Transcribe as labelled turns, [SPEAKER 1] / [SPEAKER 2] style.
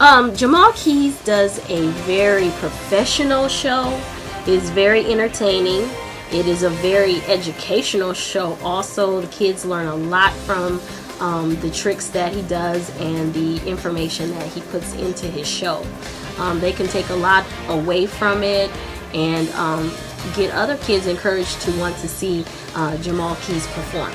[SPEAKER 1] Um, Jamahl Keyes does a very professional show. It's very entertaining. It is a very educational show. Also, the kids learn a lot from um, the tricks that he does and the information that he puts into his show. Um, they can take a lot away from it and um, get other kids encouraged to want to see uh, Jamahl Keyes perform.